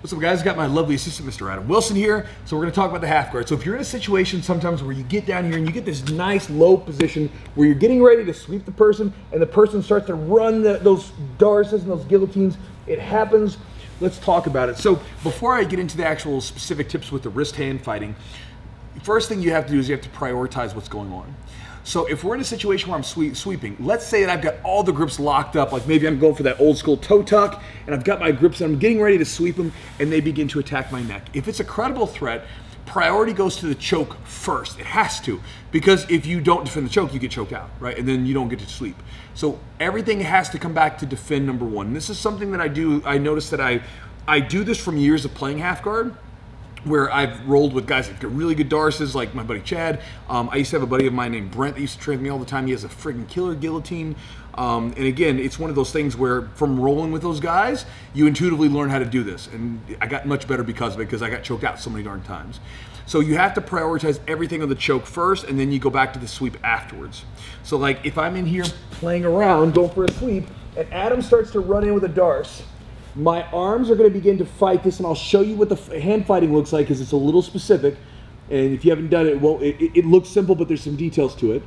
What's up, guys? Got my lovely assistant, Mr. Adam Wilson, here. So we're going to talk about the half guard. So if you're in a situation sometimes where you get down here and you get this nice low position where you're getting ready to sweep the person and the person starts to run the, those darces and those guillotines, it happens. Let's talk about it. So before I get into the actual specific tips with the wrist hand fighting, first thing you have to do is you have to prioritize what's going on. So if we're in a situation where I'm sweep, sweeping, let's say that I've got all the grips locked up, like maybe I'm going for that old school toe tuck, and I've got my grips and I'm getting ready to sweep them, and they begin to attack my neck. If it's a credible threat, priority goes to the choke first. It has to, because if you don't defend the choke, you get choked out, right? And then you don't get to sweep. So everything has to come back to defend number one. This is something that I do. I notice that I, I do this from years of playing half guard where I've rolled with guys that get really good darces, like my buddy Chad. Um, I used to have a buddy of mine named Brent that used to train me all the time. He has a friggin' killer guillotine. Um, and again, it's one of those things where from rolling with those guys, you intuitively learn how to do this. And I got much better because of it, because I got choked out so many darn times. So you have to prioritize everything on the choke first, and then you go back to the sweep afterwards. So like if I'm in here playing around, going for a sweep, and Adam starts to run in with a darce, my arms are going to begin to fight this, and I'll show you what the hand fighting looks like because it's a little specific. And if you haven't done it, well, it, it looks simple, but there's some details to it.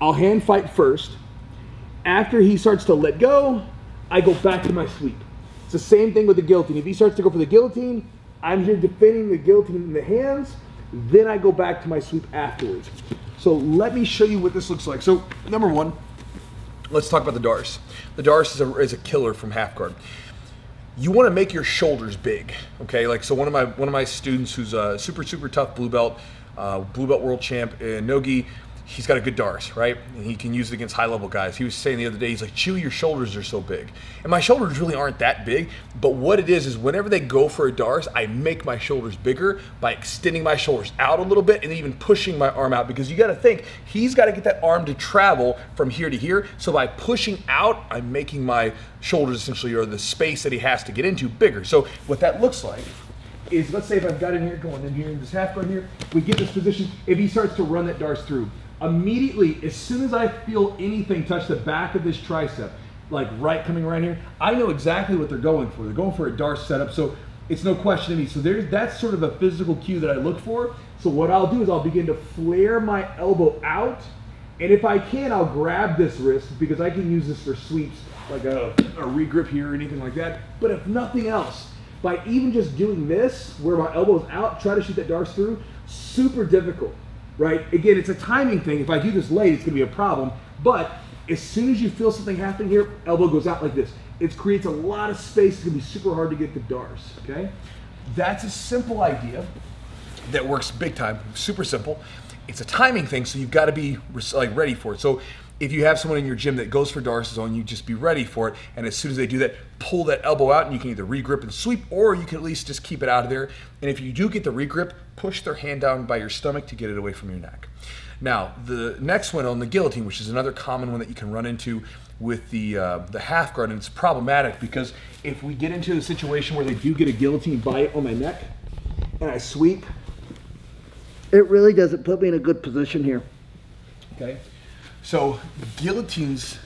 I'll hand fight first. After he starts to let go, I go back to my sweep. It's the same thing with the guillotine. If he starts to go for the guillotine, I'm here defending the guillotine in the hands. Then I go back to my sweep afterwards. So let me show you what this looks like. So number one, let's talk about the darce. The darce is a, is a killer from half guard you want to make your shoulders big. Okay, like so one of my one of my students who's a super super tough blue belt, uh, blue belt world champ in Nogi he's got a good darce, right? And he can use it against high level guys. He was saying the other day, he's like, Chew, your shoulders are so big. And my shoulders really aren't that big, but what it is is whenever they go for a darce, I make my shoulders bigger by extending my shoulders out a little bit and even pushing my arm out because you got to think, he's got to get that arm to travel from here to here. So by pushing out, I'm making my shoulders essentially, or the space that he has to get into, bigger. So what that looks like is let's say if I've got in here, going in here, in this half guard here, we get this position. If he starts to run that darce through, immediately, as soon as I feel anything touch the back of this tricep, like right coming around here, I know exactly what they're going for. They're going for a darce setup, so it's no question to me. So there's that's sort of a physical cue that I look for. So what I'll do is I'll begin to flare my elbow out, and if I can, I'll grab this wrist because I can use this for sweeps, like a, a regrip here or anything like that. But if nothing else, by even just doing this, where my elbow's out, try to shoot that darce through, super difficult right? Again, it's a timing thing. If I do this late, it's going to be a problem. But as soon as you feel something happening here, elbow goes out like this. It creates a lot of space. It's going to be super hard to get the darce, okay? That's a simple idea that works big time, super simple. It's a timing thing, so you've got to be like ready for it. So if you have someone in your gym that goes for darces on you, just be ready for it. And as soon as they do that, pull that elbow out and you can either regrip and sweep or you can at least just keep it out of there. And if you do get the regrip, push their hand down by your stomach to get it away from your neck. Now, the next one on the guillotine, which is another common one that you can run into with the uh, the half guard, and it's problematic because if we get into a situation where they do get a guillotine bite on my neck and I sweep, it really doesn't put me in a good position here. Okay. So guillotines,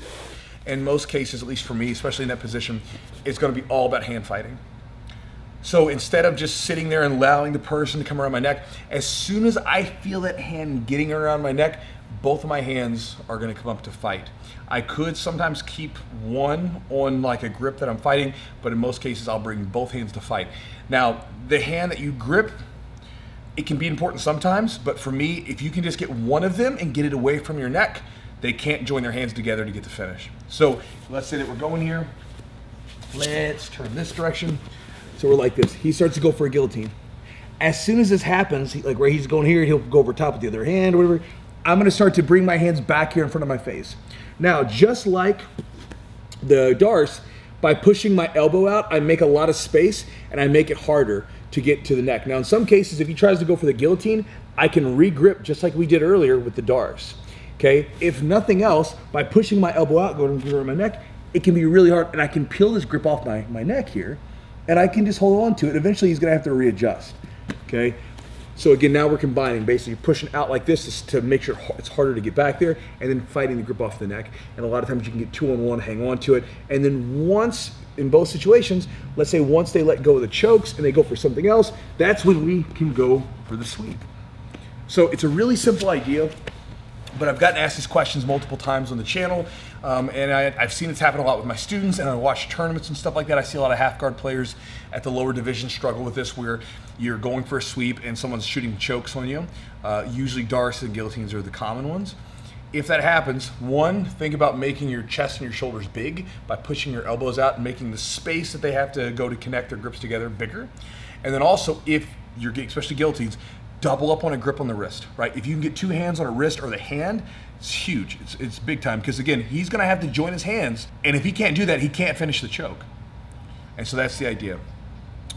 in most cases, at least for me, especially in that position, it's going to be all about hand fighting. So instead of just sitting there and allowing the person to come around my neck, as soon as I feel that hand getting around my neck, both of my hands are going to come up to fight. I could sometimes keep one on like a grip that I'm fighting, but in most cases I'll bring both hands to fight. Now, the hand that you grip, it can be important sometimes, but for me, if you can just get one of them and get it away from your neck, they can't join their hands together to get the finish. So let's say that we're going here. Let's turn this direction. So we're like this. He starts to go for a guillotine. As soon as this happens, he, like where he's going here, he'll go over top with the other hand or whatever. I'm gonna start to bring my hands back here in front of my face. Now, just like the darce, by pushing my elbow out, I make a lot of space and I make it harder to get to the neck. Now, in some cases, if he tries to go for the guillotine, I can regrip just like we did earlier with the darce. Okay, if nothing else, by pushing my elbow out, going over my neck, it can be really hard, and I can peel this grip off my, my neck here, and I can just hold on to it. Eventually, he's gonna have to readjust. Okay, So again, now we're combining, basically pushing out like this to make sure it's harder to get back there, and then fighting the grip off the neck. And a lot of times you can get two on one, hang on to it, and then once in both situations, let's say once they let go of the chokes and they go for something else, that's when we can go for the sweep. So it's a really simple idea but I've gotten asked these questions multiple times on the channel, um, and I, have seen this happen a lot with my students, and I watch tournaments and stuff like that. I see a lot of half guard players at the lower division struggle with this, where you're going for a sweep and someone's shooting chokes on you. Uh, usually, darce and guillotines are the common ones. If that happens, one, think about making your chest and your shoulders big by pushing your elbows out and making the space that they have to go to connect their grips together bigger. And then also, if you're especially guillotines, double up on a grip on the wrist, right? If you can get two hands on a wrist or the hand, it's huge. It's, it's big time because again, he's gonna have to join his hands, and if he can't do that, he can't finish the choke. And so that's the idea.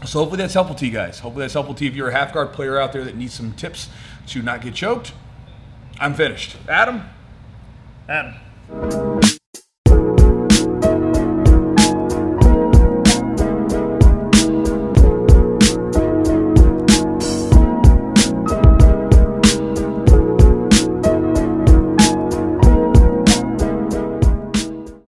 So hopefully that's helpful to you guys. Hopefully that's helpful to you if you're a half guard player out there that needs some tips to not get choked. I'm finished. Adam? Adam.